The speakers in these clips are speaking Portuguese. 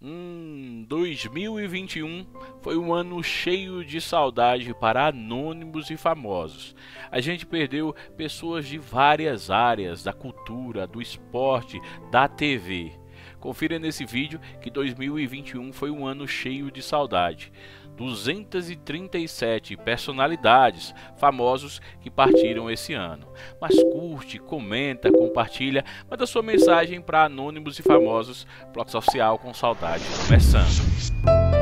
Hum, 2021 foi um ano cheio de saudade para anônimos e famosos. A gente perdeu pessoas de várias áreas da cultura, do esporte, da TV. Confira nesse vídeo que 2021 foi um ano cheio de saudade. 237 personalidades famosos que partiram esse ano. Mas curte, comenta, compartilha, manda sua mensagem para anônimos e famosos. Bloco Social com saudade começando.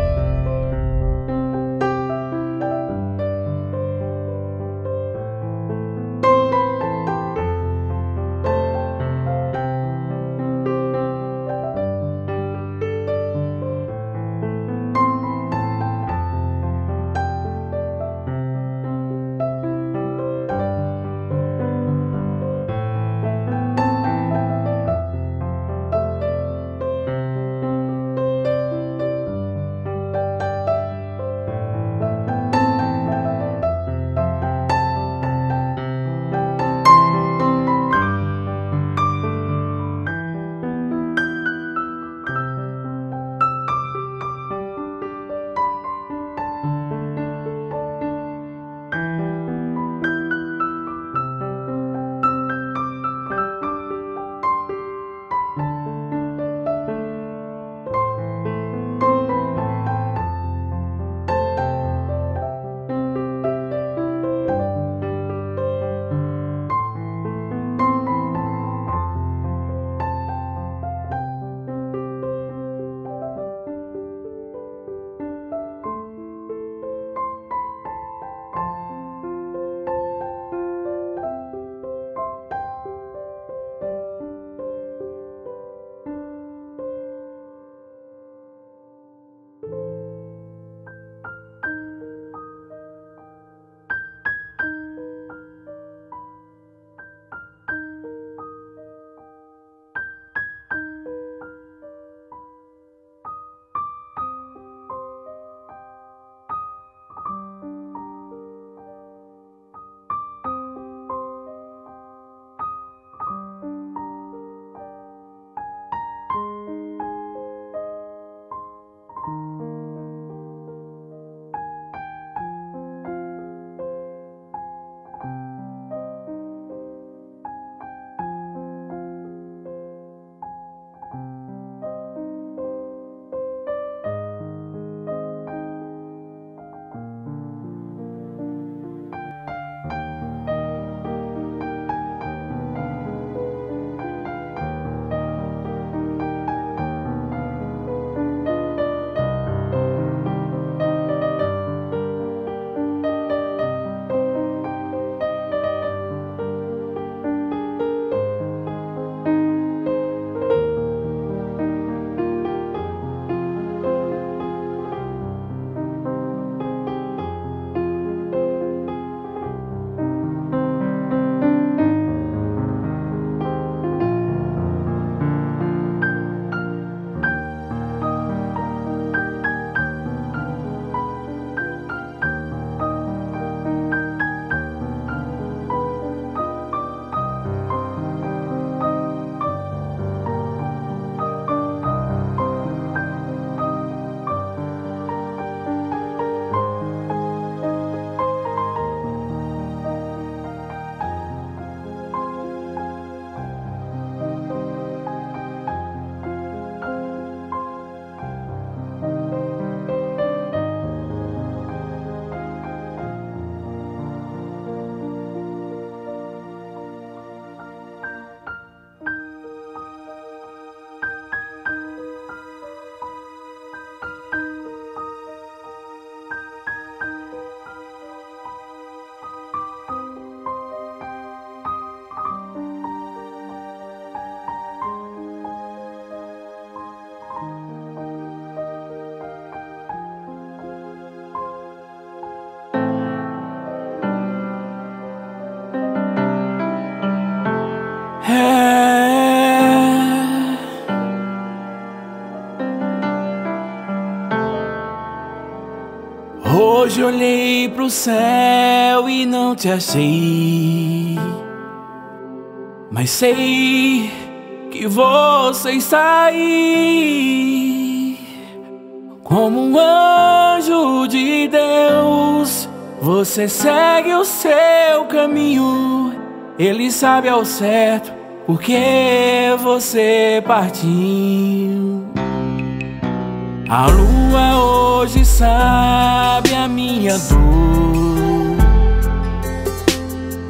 Hoje olhei pro céu e não te achei. Mas sei que você está aí. Como um anjo de Deus, você segue o seu caminho. Ele sabe ao certo porque você partiu. A lua hoje sabe a minha dor.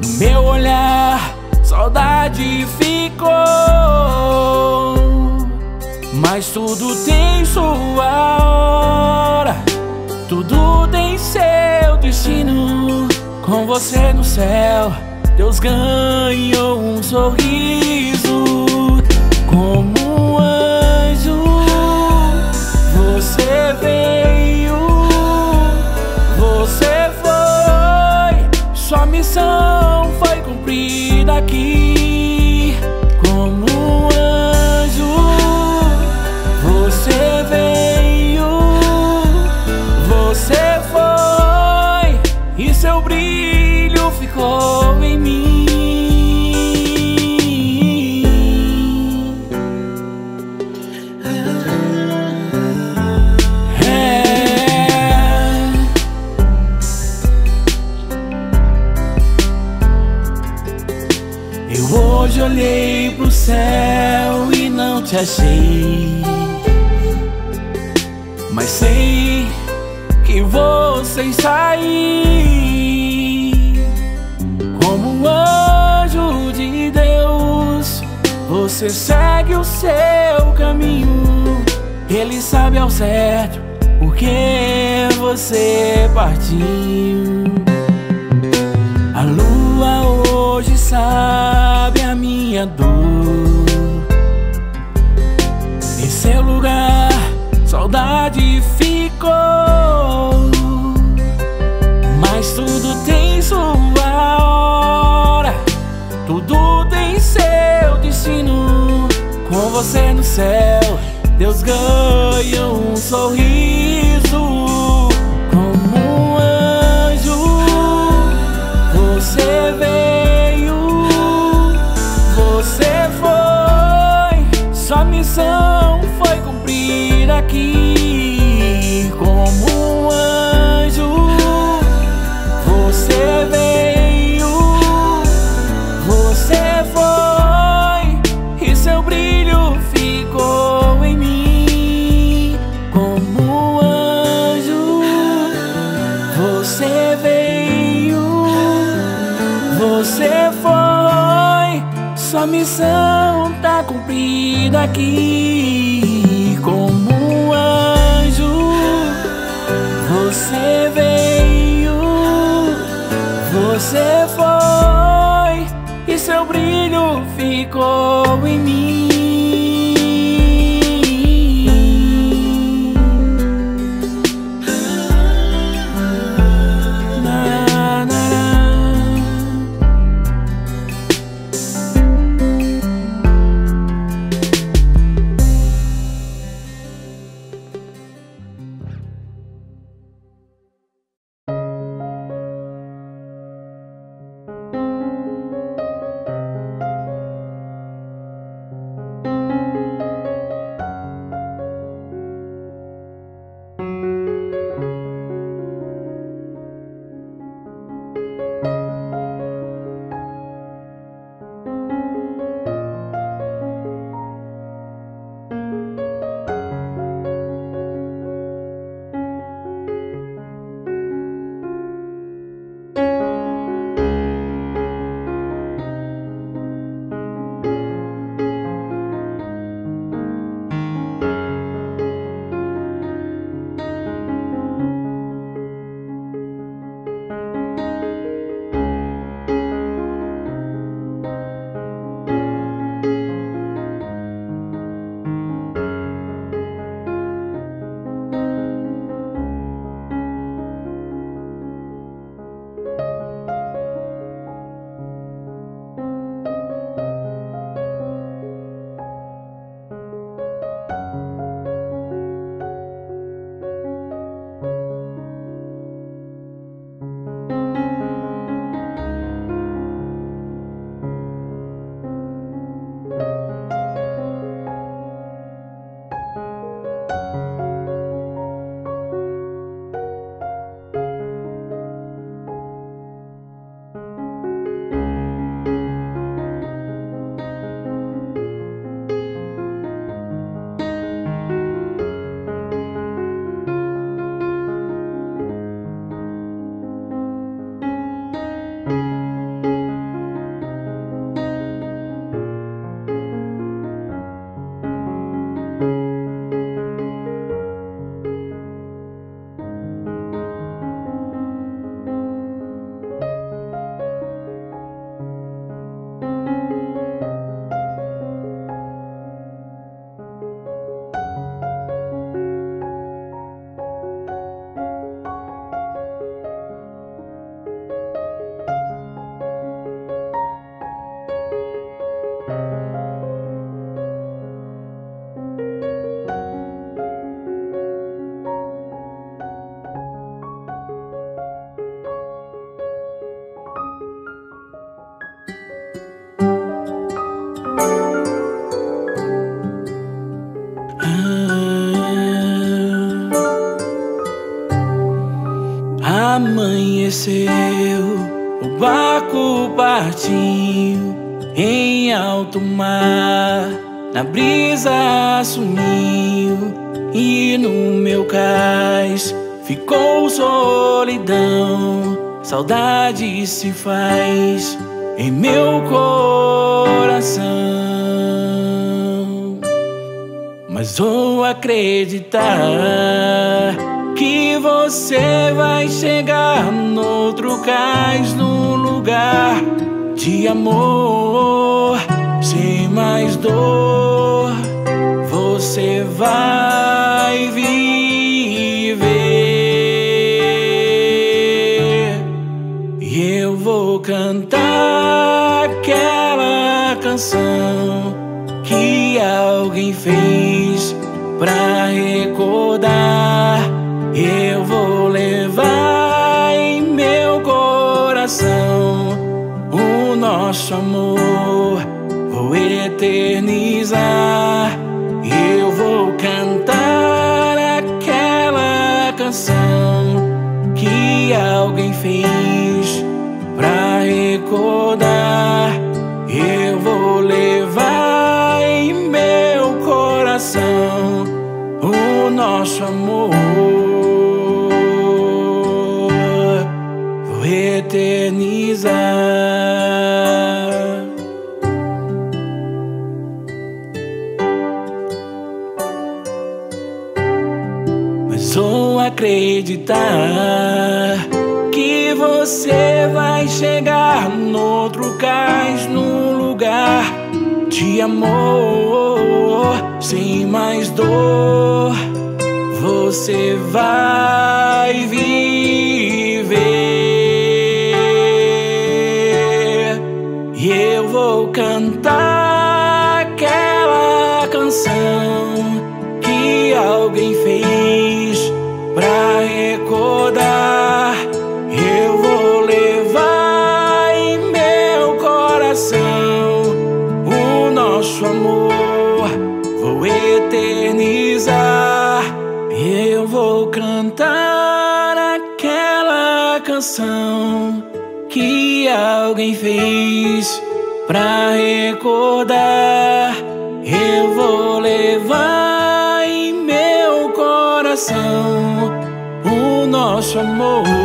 No meu olhar, saudade ficou. Mas tudo tem sua hora, tudo tem seu destino. Com você no céu, Deus ganhou um sorriso. aquí. Mas sei que você está aí. Como um anjo de Deus, você segue o seu caminho. Ele sabe ao certo porque você partiu. A lua hoje sabe a minha dor. Saudade ficou. Mas tudo tem sua hora, tudo tem seu destino. Com você no céu, Deus ganha um sorriso. Como um anjo, você veio, você foi. Sua missão foi cumprida aqui. Amanheceu, o barco partiu em alto mar, na brisa sumiu e no meu cais ficou solidão. Saudade se faz em meu coração. Mas vou acreditar que você vai chegar no outro cais, num lugar de amor, sem mais dor. Você vai viver e eu vou cantar aquela canção que alguém fez pra recordar. Nosso amor, vou eternizar. Eu vou cantar aquela canção que alguém fez pra recordar. Eu vou levar em meu coração o nosso amor. Vou eternizar. Que você vai chegar no outro cais, num lugar de amor, sem mais dor. Você vai viver fez pra recordar. Eu vou levar em meu coração o nosso amor.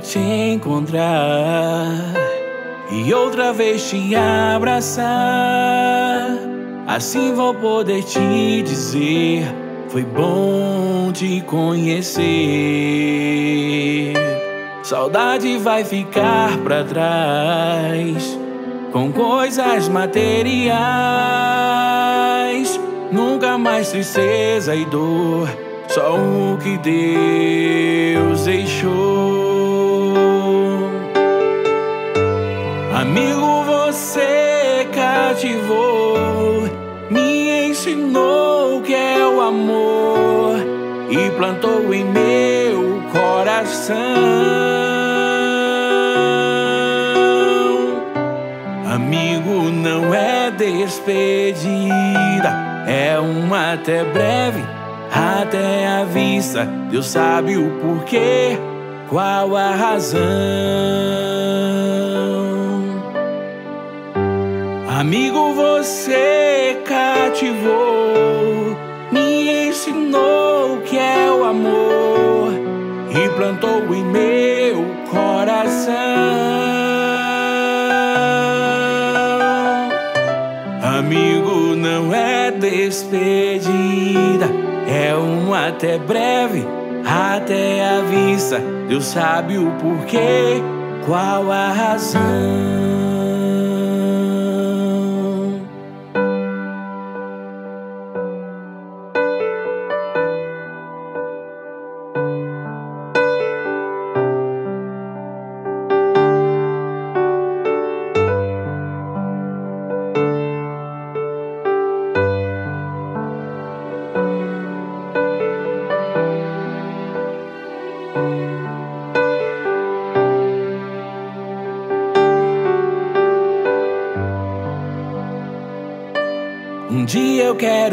Te encontrar e outra vez te abraçar. Assim vou poder te dizer: foi bom te conhecer. Saudade vai ficar pra trás com coisas materiais. Nunca mais tristeza e dor, só o que Deus deixou. Amigo, você cativou, me ensinou o que é o amor e plantou em meu coração. Amigo, não é despedida é uma até breve, até a vista. Deus sabe o porquê, qual a razão. Amigo, você cativou, me ensinou o que é o amor e plantou em meu coração. Amigo, não é despedida, é um até breve, até a vista. Deus sabe o porquê, qual a razão.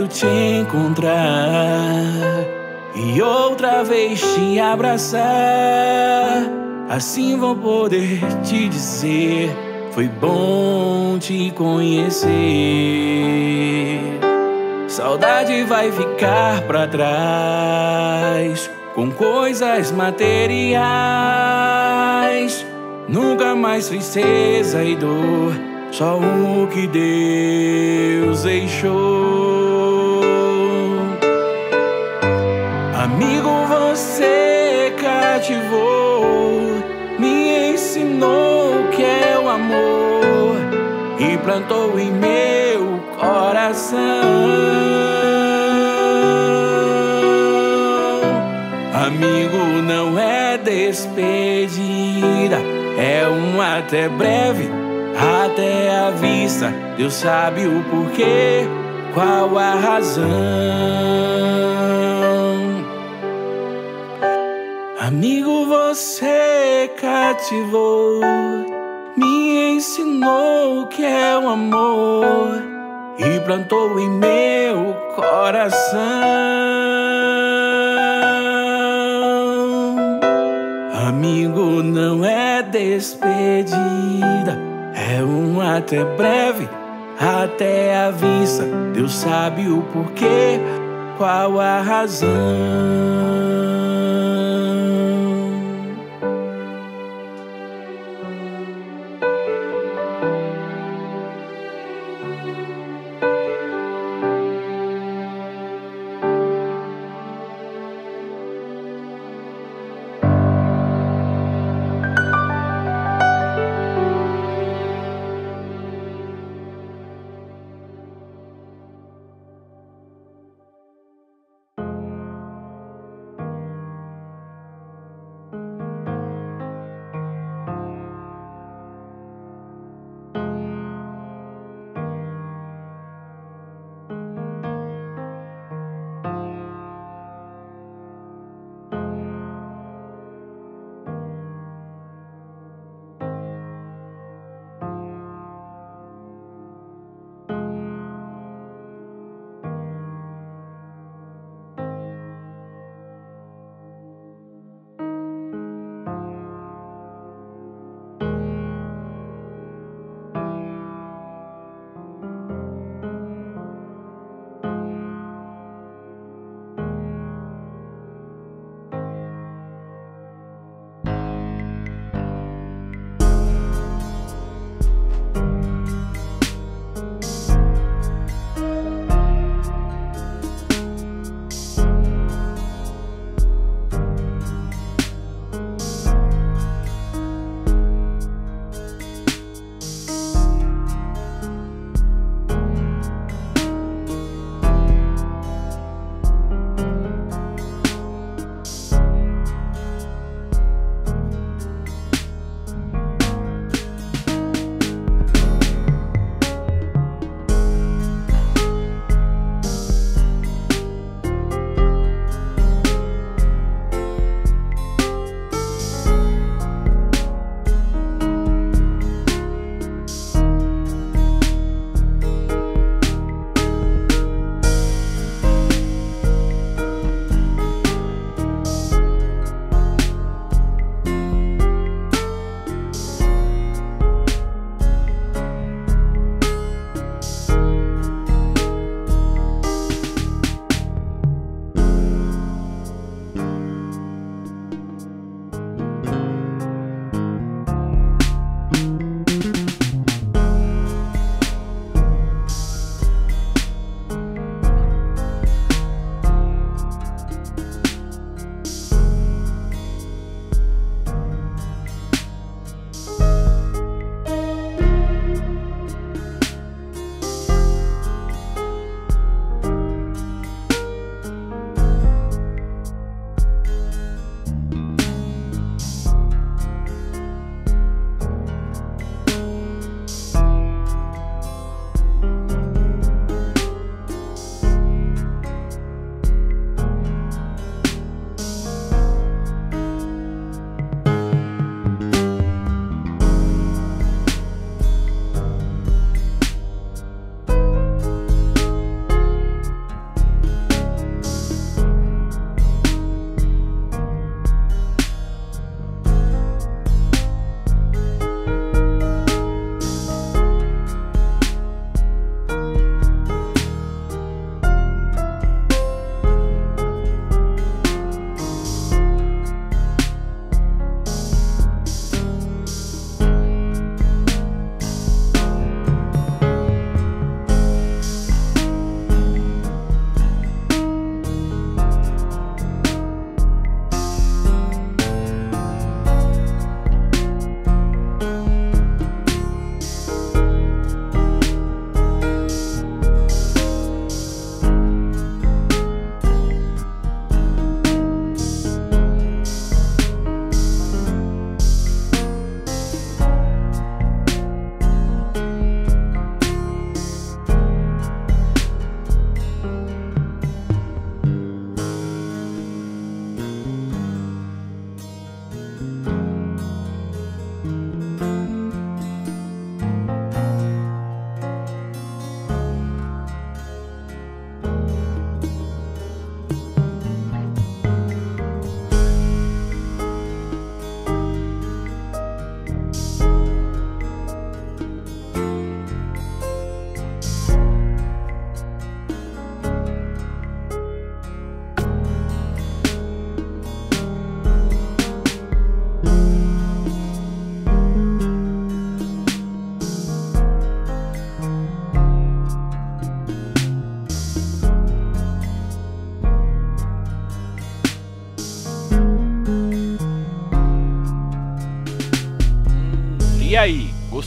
Te encontrar e outra vez te abraçar. Assim vou poder te dizer: foi bom te conhecer. Saudade vai ficar pra trás com coisas materiais. Nunca mais tristeza e dor só o que Deus deixou. Cativou, me ensinou o que é o amor e plantou em meu coração. Amigo, não é despedida, é um até breve até a vista. Deus sabe o porquê, qual a razão. Amigo, você cativou, me ensinou o que é o amor e plantou em meu coração. Amigo, não é despedida é um até breve, até a vista. Deus sabe o porquê, qual a razão.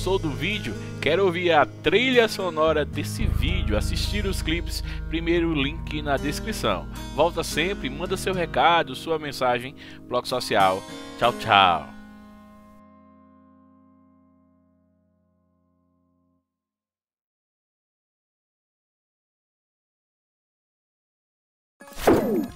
Gostou do vídeo? Quer ouvir a trilha sonora desse vídeo, assistir os clipes? Primeiro link na descrição. Volta sempre, manda seu recado, sua mensagem, bloco social. Tchau, tchau.